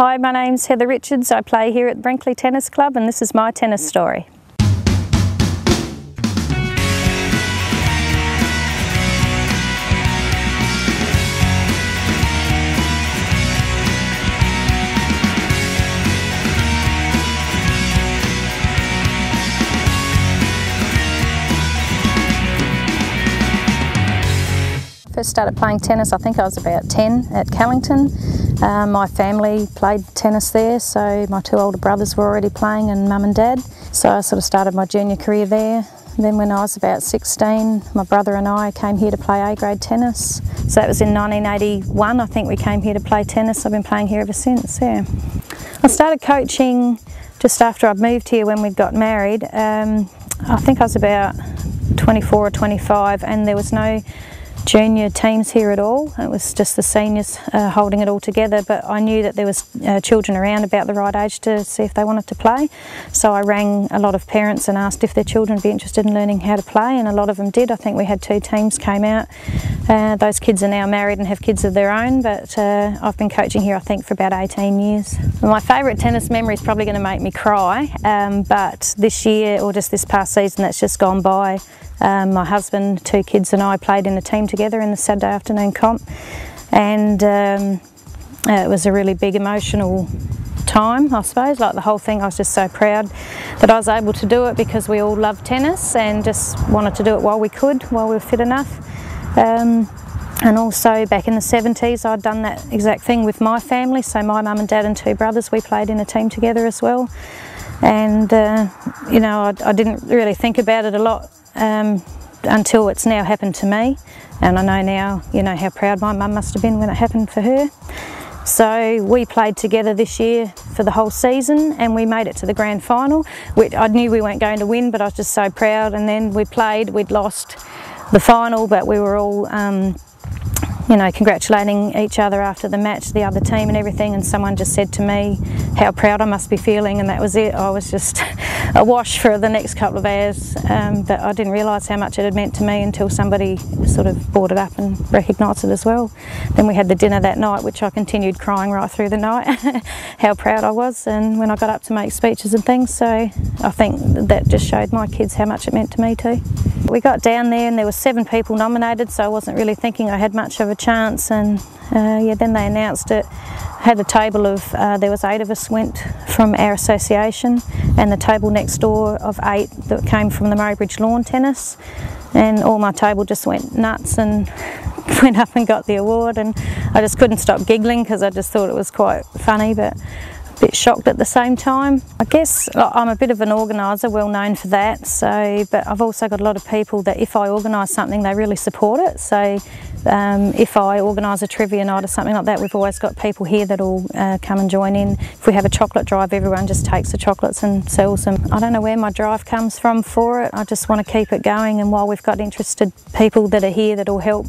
Hi, my name's Heather Richards. I play here at Brinkley Tennis Club and this is my tennis story. First started playing tennis, I think I was about 10 at Callington. Uh, my family played tennis there, so my two older brothers were already playing and mum and dad. So I sort of started my junior career there. Then when I was about 16, my brother and I came here to play A-grade tennis. So that was in 1981, I think we came here to play tennis. I've been playing here ever since, yeah. I started coaching just after I'd moved here when we'd got married. Um, I think I was about 24 or 25 and there was no junior teams here at all. It was just the seniors uh, holding it all together, but I knew that there was uh, children around about the right age to see if they wanted to play. So I rang a lot of parents and asked if their children would be interested in learning how to play, and a lot of them did. I think we had two teams came out. Uh, those kids are now married and have kids of their own, but uh, I've been coaching here I think for about 18 years. My favourite tennis memory is probably going to make me cry, um, but this year or just this past season that's just gone by, um, my husband, two kids and I played in a team together in the Saturday afternoon comp. And um, uh, it was a really big emotional time I suppose like the whole thing. I was just so proud that I was able to do it because we all love tennis and just wanted to do it while we could while we were fit enough. Um, and also back in the 70s I'd done that exact thing with my family. So my mum and dad and two brothers we played in a team together as well. And uh, you know I, I, didn't really think about it a lot um, until it's now happened to me. And I know now you know how proud my mum must have been when it happened for her. So we played together this year for the whole season and we made it to the grand final. Which I knew we weren't going to win but I was just so proud. And then we played we'd lost the final but we were all um, you know, congratulating each other after the match, the other team and everything, and someone just said to me how proud I must be feeling, and that was it. I was just awash for the next couple of hours, um, but I didn't realise how much it had meant to me until somebody sort of brought it up and recognised it as well. Then we had the dinner that night, which I continued crying right through the night, how proud I was, and when I got up to make speeches and things, so I think that just showed my kids how much it meant to me too. We got down there and there were seven people nominated, so I wasn't really thinking I had much of a chance. And uh, yeah then they announced it. Had a table of uh, there was eight of us went from our association and the table next door of eight that came from the Murray Bridge lawn tennis. And all my table just went nuts and went up and got the award. And I just couldn't stop giggling because I just thought it was quite funny but bit shocked at the same time. I guess I'm a bit of an organiser, well known for that, so but I've also got a lot of people that if I organise something they really support it. So um, if I organise a trivia night or something like that, we've always got people here that'll uh, come and join in. If we have a chocolate drive, everyone just takes the chocolates and sells them. I don't know where my drive comes from for it, I just want to keep it going and while we've got interested people that are here that'll help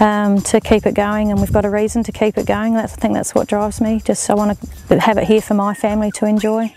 um, to keep it going and we've got a reason to keep it going. That's, I think that's what drives me, just I want to have it here for my family to enjoy.